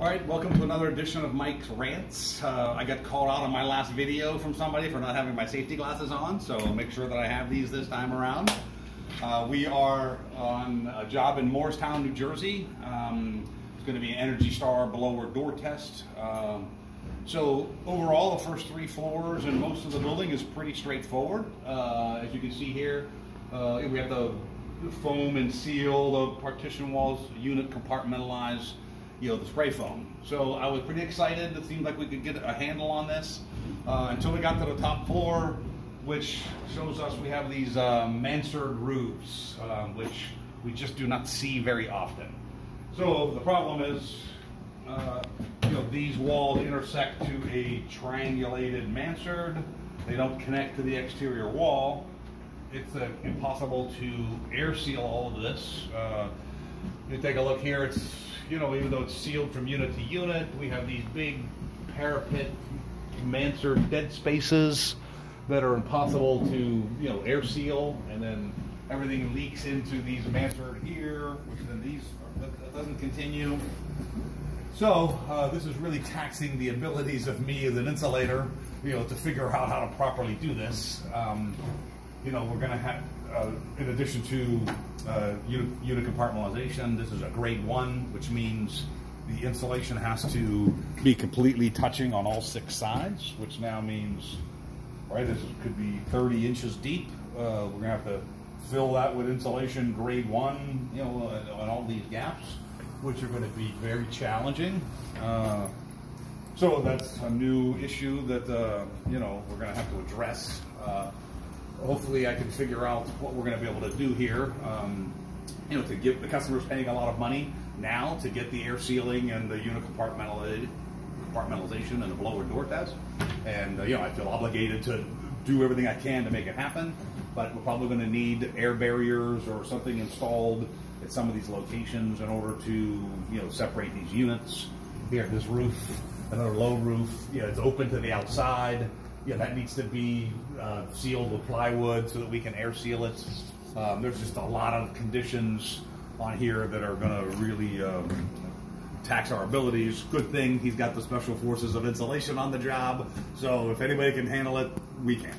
All right, welcome to another edition of Mike's Rants. Uh, I got called out on my last video from somebody for not having my safety glasses on, so make sure that I have these this time around. Uh, we are on a job in Morristown, New Jersey. Um, it's going to be an Energy Star blower door test. Um, so overall, the first three floors and most of the building is pretty straightforward. Uh, as you can see here, uh, we have the foam and seal the partition walls, unit compartmentalized you know, the spray foam. So I was pretty excited. It seemed like we could get a handle on this uh, until we got to the top floor, which shows us we have these uh, mansard roofs, uh, which we just do not see very often. So the problem is, uh, you know, these walls intersect to a triangulated mansard. They don't connect to the exterior wall. It's uh, impossible to air seal all of this. Uh, you take a look here, it's you know, even though it's sealed from unit to unit, we have these big parapet mansard dead spaces that are impossible to, you know, air seal, and then everything leaks into these mansard here, which then these, that doesn't continue. So uh, this is really taxing the abilities of me as an insulator, you know, to figure out how to properly do this. Um, you know, we're going to have, uh, in addition to uh, unit, compartmentalization, this is a grade one, which means the insulation has to be completely touching on all six sides, which now means, right, this could be 30 inches deep. Uh, we're going to have to fill that with insulation grade one, you know, on all these gaps, which are going to be very challenging. Uh, so that's a new issue that, uh, you know, we're going to have to address. Hopefully I can figure out what we're going to be able to do here. Um, you know, to give the customers paying a lot of money now to get the air sealing and the unit compartmentalization and the blower door test. And, uh, you know, I feel obligated to do everything I can to make it happen. But we're probably going to need air barriers or something installed at some of these locations in order to, you know, separate these units. Here, this roof, another low roof, know, it's open to the outside yeah, that needs to be uh, sealed with plywood so that we can air seal it. Um, there's just a lot of conditions on here that are going to really um, tax our abilities. Good thing he's got the special forces of insulation on the job. So if anybody can handle it, we can.